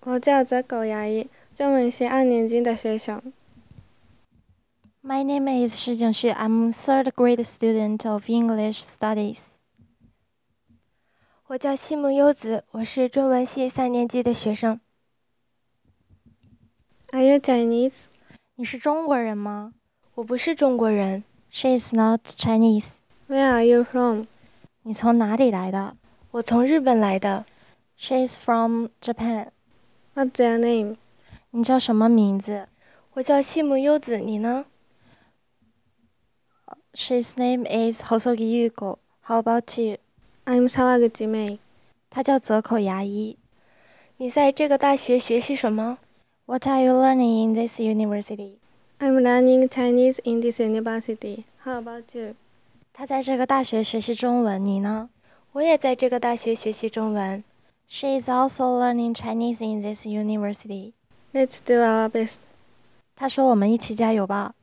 我叫泽狗牙医，中文系二年级的学生。My name is 施景旭. I'm third grade student of English Studies. 我叫西木优子，我是中文系三年级的学生。Are you Chinese? 你是中国人吗我不是中国人，？She is not Chinese. Where are you from? 你从哪里来的我从日本来的。She's from Japan. What's your name? 你叫什么名字？我叫细木优子，你呢？She's name is Hosogi Yuko. How about you? I'm Sawaguchi Mei. 她叫泽口芽衣。你在这个大学学习什么？What are you learning in this university? I'm learning Chinese in this university. How about you? 她在这个大学学习中文，你呢？我也在这个大学学习中文。？She is also learning Chinese in this university. Let's do our best. 她说：“我们一起加油吧。”